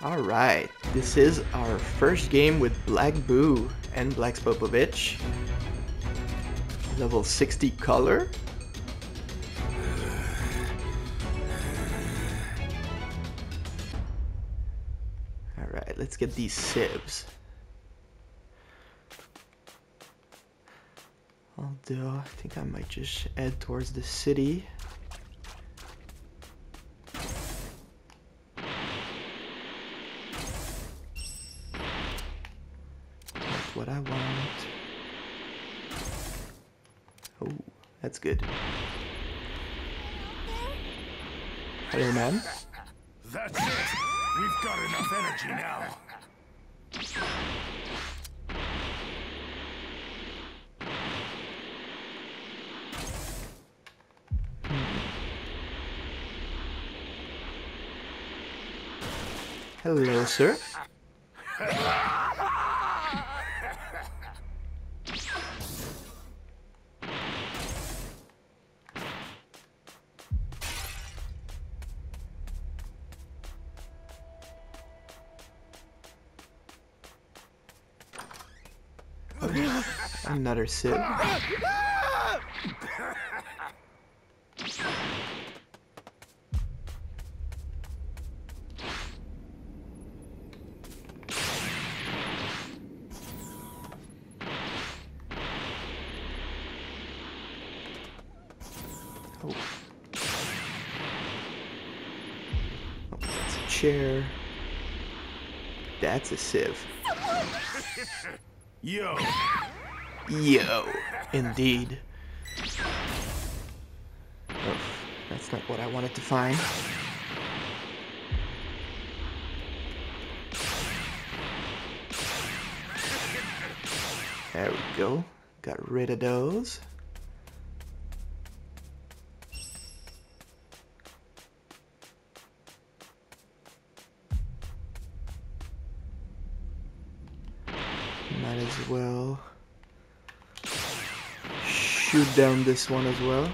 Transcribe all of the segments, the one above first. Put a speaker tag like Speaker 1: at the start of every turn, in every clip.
Speaker 1: Alright, this is our first game with Black Buu and Black Spopovich. Level 60 color. Alright, let's get these sieves. Although, I think I might just head towards the city. That's what I want. Oh, that's good. Hello, man.
Speaker 2: That's it. We've got enough energy now.
Speaker 1: Hello, sir. Another sip. Oh. Oh, that's a chair. That's a sieve.
Speaker 2: Yo,
Speaker 1: Yo, indeed. Oh, that's not what I wanted to find. There we go. Got rid of those. Might as well shoot down this one as well.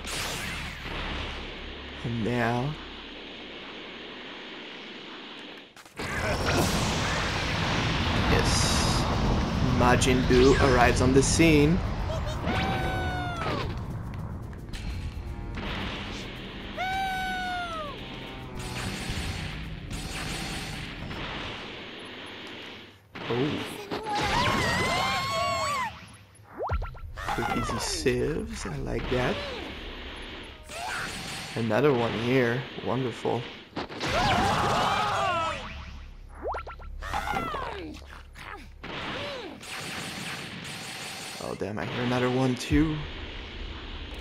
Speaker 1: And now. Yes. Majin Buu arrives on the scene. Oh. Quick easy sieves, I like that. Another one here, wonderful. Oh damn, I hear another one too.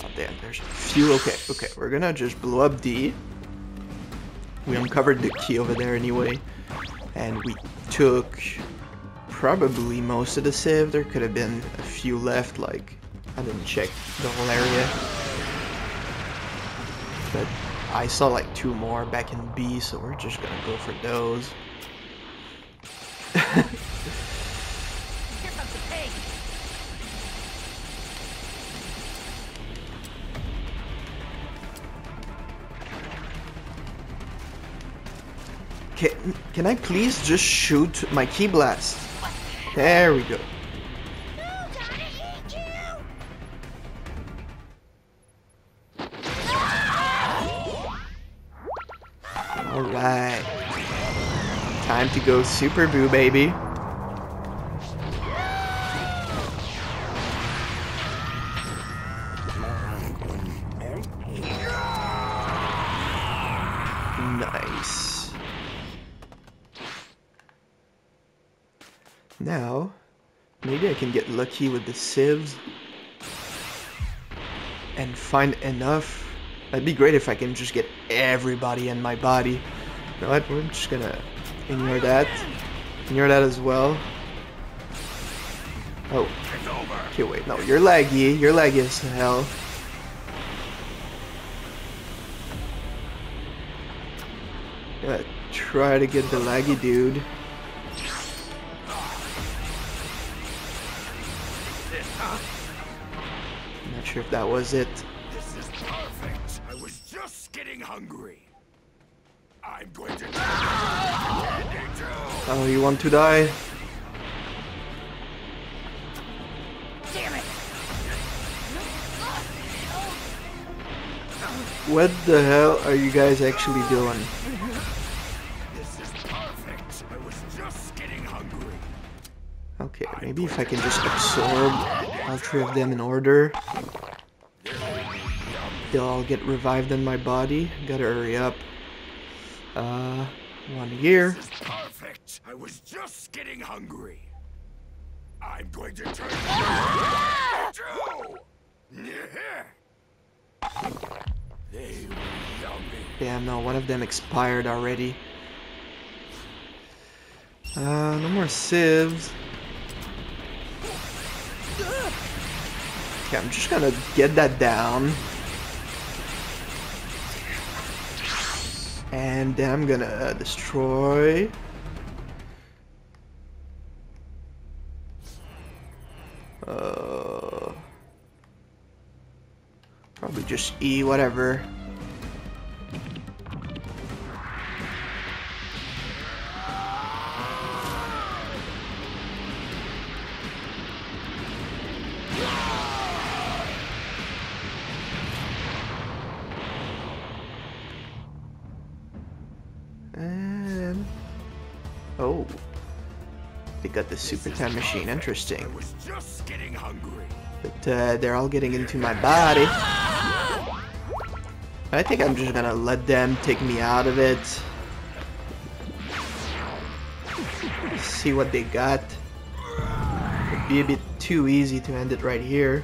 Speaker 1: Oh damn, there's a few. Okay, okay, we're gonna just blow up D. We uncovered the key over there anyway. And we took probably most of the sieve. There could have been a few left, like I didn't check the whole area. But I saw like two more back in B, so we're just gonna go for those. Can, can I please just shoot my ki blast? There we go. Alright. Time to go Super Buu, baby. Nice. Now, maybe I can get lucky with the sieves and find enough. That'd be great if I can just get everybody in my body. You know what? We're just gonna ignore that. Ignore that as well. Oh. Okay, wait. No, you're laggy. You're laggy as hell. Gotta try to get the laggy dude. Not sure if that was it.
Speaker 2: Getting hungry. I'm going to turn
Speaker 1: Oh, you want to die?
Speaker 3: Damn it!
Speaker 1: What the hell are you guys actually doing?
Speaker 2: This is perfect. I was just getting hungry.
Speaker 1: Okay, maybe if I can just absorb all three of them in order. They'll all get revived in my body. Gotta hurry up. Uh, one
Speaker 2: is perfect. I was just getting hungry. I'm going to turn They were yummy.
Speaker 1: Damn, no, one of them expired already. Uh, no more sieves. Okay, I'm just gonna get that down. And I'm gonna destroy. Uh, probably just E, whatever. Got the super time machine. Interesting,
Speaker 2: was just getting hungry.
Speaker 1: but uh, they're all getting into my body. I think I'm just gonna let them take me out of it. See what they got. It'd be a bit too easy to end it right here.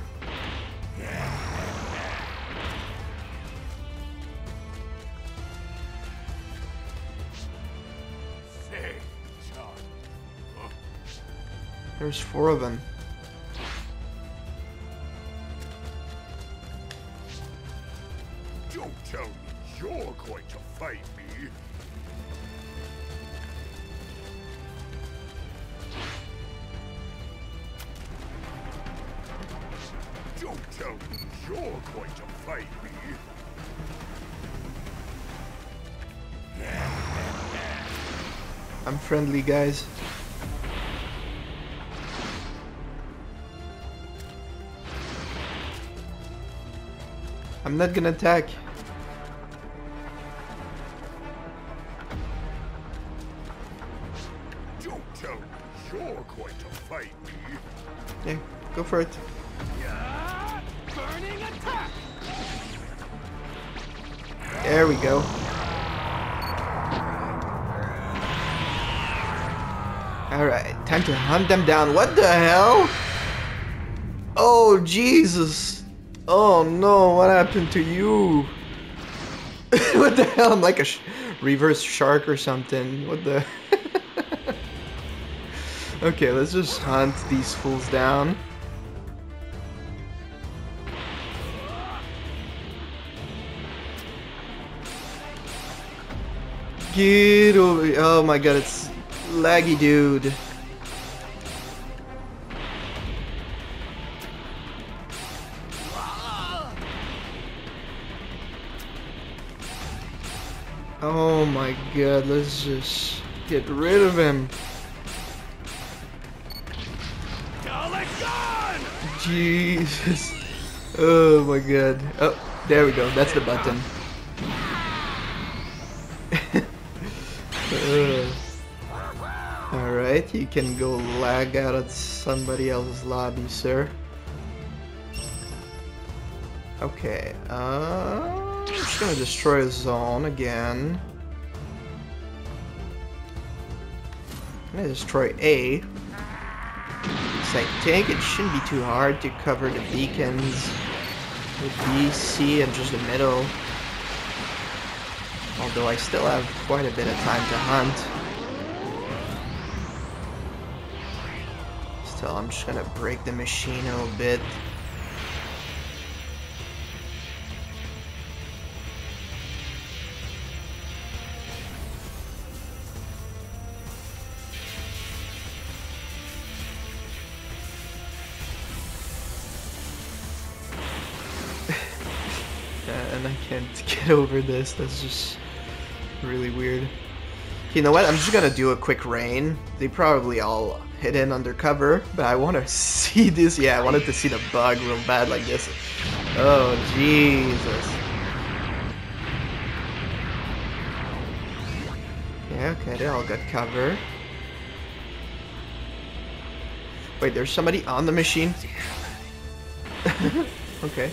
Speaker 1: There's four of them.
Speaker 2: Don't tell me you're going to fight me. Don't tell me you're going to fight me.
Speaker 1: I'm friendly, guys. I'm not gonna attack.
Speaker 2: Don't tell me you're going to fight me.
Speaker 1: Yeah, go for it.
Speaker 2: Yeah. Burning attack.
Speaker 1: There we go. Alright, time to hunt them down. What the hell? Oh, Jesus. Oh no, what happened to you? what the hell? I'm like a sh reverse shark or something. What the? okay, let's just hunt these fools down. Get over. Oh my god, it's laggy, dude. Oh my god, let's just get rid of him. Jesus. Oh my god. Oh, there we go. That's the button. Uh, Alright, you can go lag out at somebody else's lobby, sir. Okay, uh, I'm just gonna destroy a zone again. I'm gonna destroy A. So I think it shouldn't be too hard to cover the beacons with B, C, and just the middle. Although I still have quite a bit of time to hunt. Still, I'm just gonna break the machine a little bit. I can't get over this. That's just really weird. You know what? I'm just gonna do a quick rain. They probably all hidden undercover, but I want to see this. Yeah, I wanted to see the bug real bad like this. Oh, Jesus. Yeah, okay, they all got cover. Wait, there's somebody on the machine? okay.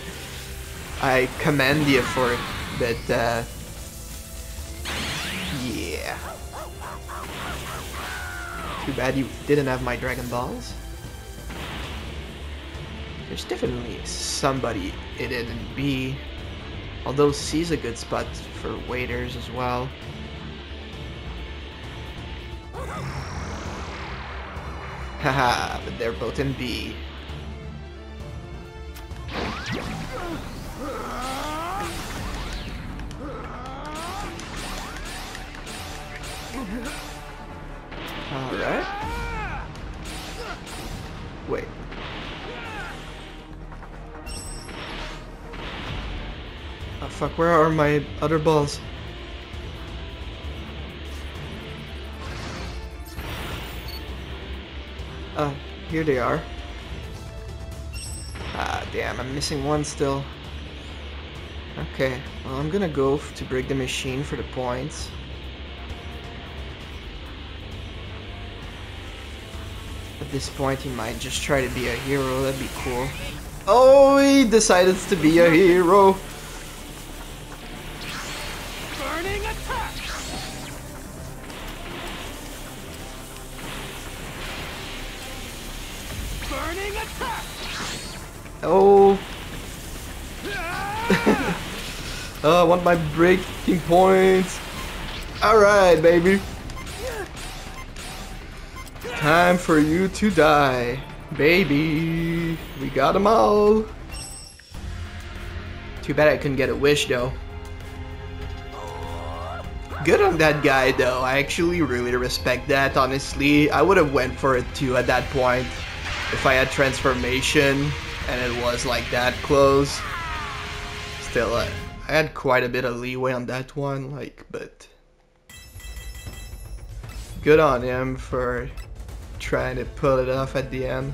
Speaker 1: I commend you for it, but, uh... Yeah. Too bad you didn't have my Dragon Balls. There's definitely somebody it in B. Although C's a good spot for waiters as well. Haha, but they're both in B. Wait. Oh fuck, where are my other balls? Uh, here they are. Ah, damn, I'm missing one still. Okay, well I'm gonna go to break the machine for the points. At this point he might just try to be a hero, that'd be cool. Oh, he decided to be a hero!
Speaker 3: Burning attack! Burning attack!
Speaker 1: Oh! oh, I want my breaking points! Alright, baby! Time for you to die. Baby! We got them all! Too bad I couldn't get a wish though. Good on that guy though, I actually really respect that honestly. I would have went for it too at that point. If I had transformation and it was like that close. Still, uh, I had quite a bit of leeway on that one, like, but... Good on him for trying to pull it off at the end.